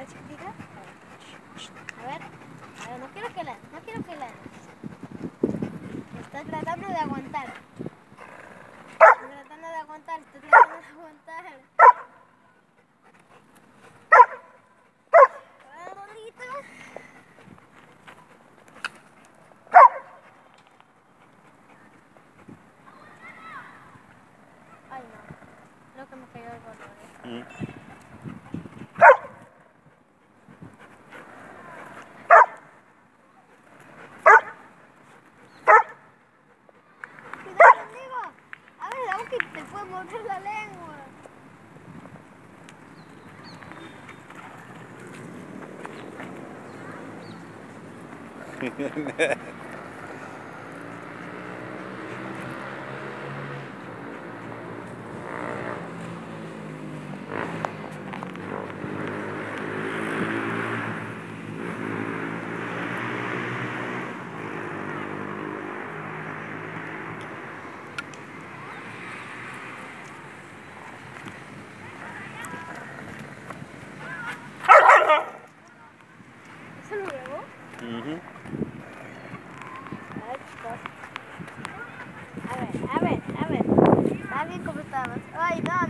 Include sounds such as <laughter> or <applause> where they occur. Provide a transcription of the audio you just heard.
ver. A ver. A ver, no quiero que la, no quiero que la. Está tratando de aguantar. Está tratando de aguantar, está tratando de aguantar. Ay no, creo que me cayó el color. Mm. Boca te puede morder la lengua. <laughs> grabó? Ujú. A ver, chicos. A ver, a